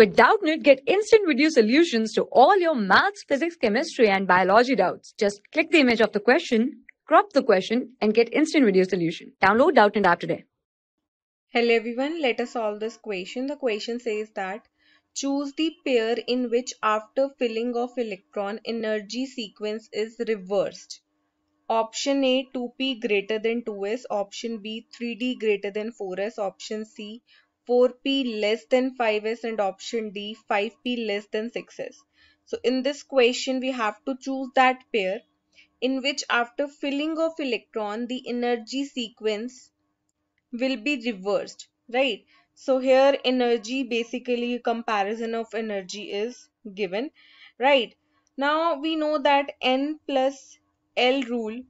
With Doubtnut, get instant video solutions to all your maths, physics, chemistry, and biology doubts. Just click the image of the question, crop the question, and get instant video solution. Download Doubtnut app today. Hello everyone, let us solve this question. The question says that choose the pair in which after filling of electron energy sequence is reversed. Option A 2p greater than 2s, option B 3d greater than 4s, option C 4p less than 5s and option D 5p less than 6s. So in this question we have to choose that pair in which after filling of electron the energy sequence will be reversed right? So here energy basically comparison of energy is given right? Now we know that n plus l rule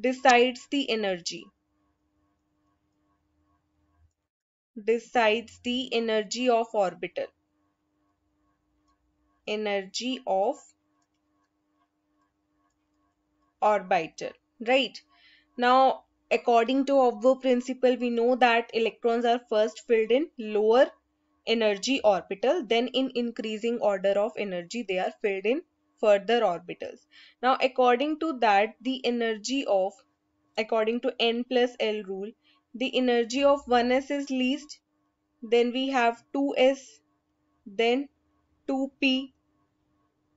decides the energy decides the energy of orbital energy of orbital right now according to Aufbau principle, we know that electrons are first filled in lower energy orbital, then in increasing order of energy, they are filled in further orbitals. Now, according to that, the energy of, according to N plus L rule, the energy of 1s is least, then we have 2s, then 2p,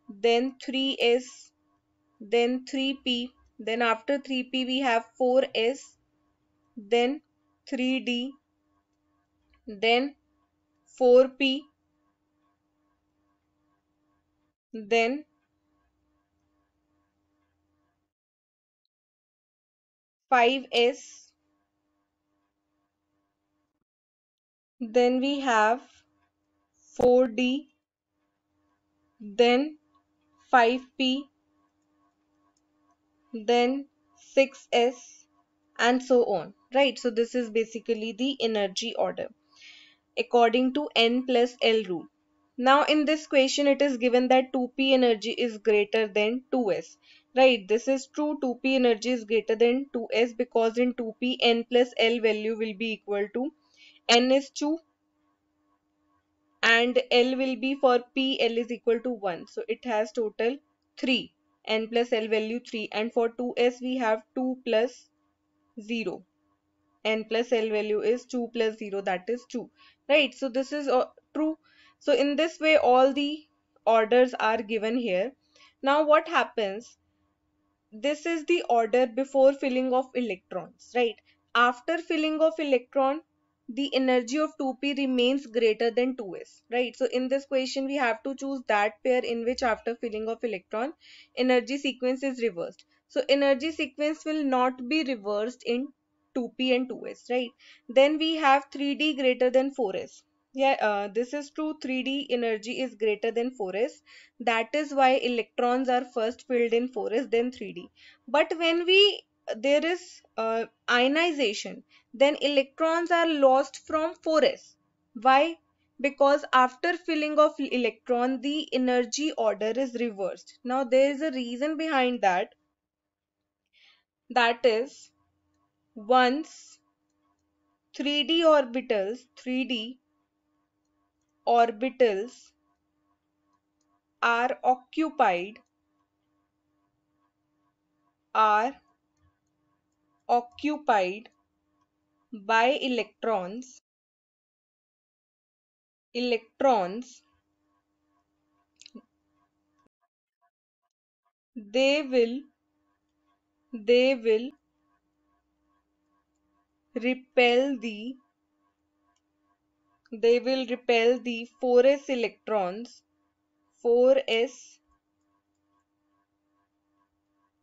then 3s, then 3p, then after 3p we have 4s then 3d then 4p then five S then we have 4D then 5P then 6s and so on right? So this is basically the energy order according to n plus l rule. Now in this question it is given that 2p energy is greater than 2s right? This is true. 2p energy is greater than 2s because in 2p n plus l value will be equal to n is 2 and l will be for p l is equal to 1 so it has total 3 n plus l value 3 and for 2s we have 2 plus 0 n plus l value is 2 plus 0 that is 2 right? So this is uh, true. So in this way all the orders are given here. Now what happens? This is the order before filling of electrons. Right? After filling of electron the energy of 2p remains greater than 2s right? So in this question we have to choose that pair in which after filling of electron energy sequence is reversed. So energy sequence will not be reversed in 2p and 2s right? Then we have 3d greater than 4s yeah uh, this is true. 3d energy is greater than 4s that is why electrons are first filled in 4s then 3d but when we there is uh, ionization then electrons are lost from 4s why? Because after filling of electron the energy order is reversed. Now there is a reason behind that. That is once 3d orbitals 3d orbitals are occupied are occupied by electrons electrons they will they will repel the they will repel the 4s electrons 4s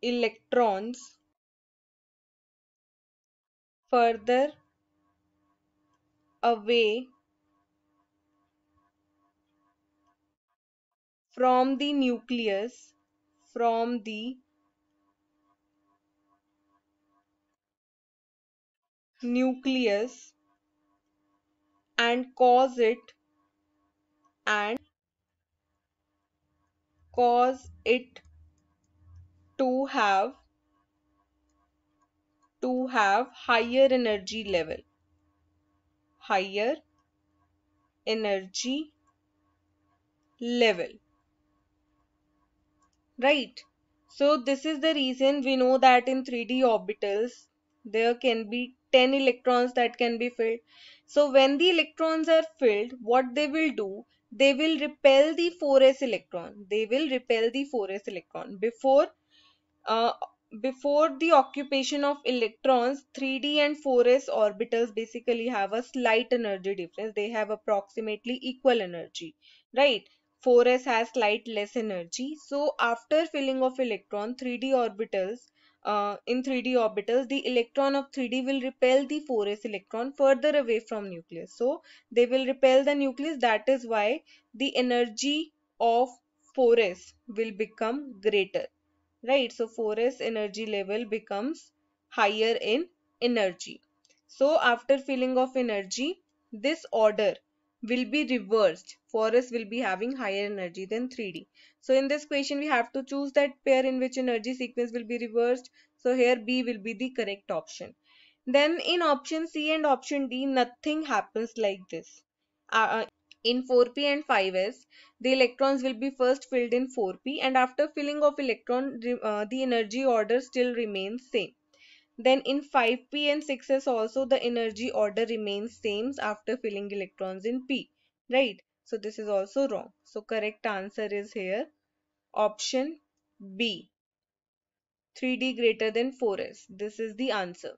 electrons further away from the nucleus from the nucleus and cause it and cause it to have to have higher energy level. Higher energy level. Right. So this is the reason we know that in 3d orbitals there can be 10 electrons that can be filled. So when the electrons are filled what they will do they will repel the 4s electron. They will repel the 4s electron. Before uh, before the occupation of electrons 3d and 4s orbitals basically have a slight energy difference. They have approximately equal energy right? 4s has slight less energy. So after filling of electron 3d orbitals uh, in 3d orbitals the electron of 3d will repel the 4s electron further away from nucleus. So they will repel the nucleus. That is why the energy of 4s will become greater right so 4s energy level becomes higher in energy. So after filling of energy this order will be reversed. 4s will be having higher energy than 3d so in this question we have to choose that pair in which energy sequence will be reversed. So here b will be the correct option. Then in option c and option d nothing happens like this. Uh, uh in 4p and 5s, the electrons will be first filled in 4p and after filling of electron, uh, the energy order still remains same. Then in 5p and 6s also the energy order remains same after filling electrons in p. Right? So this is also wrong. So correct answer is here option B. 3D greater than 4s. This is the answer.